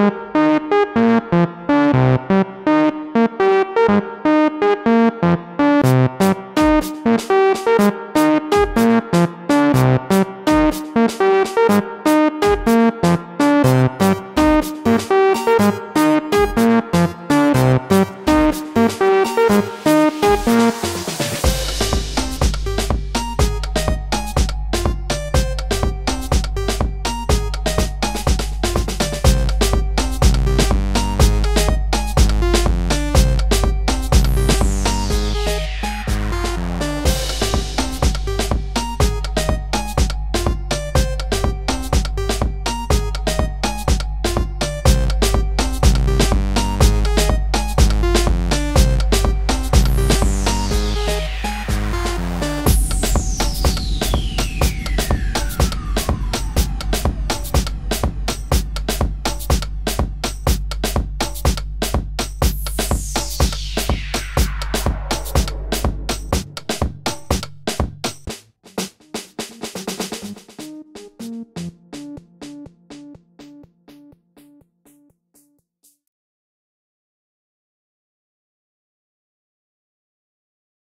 Música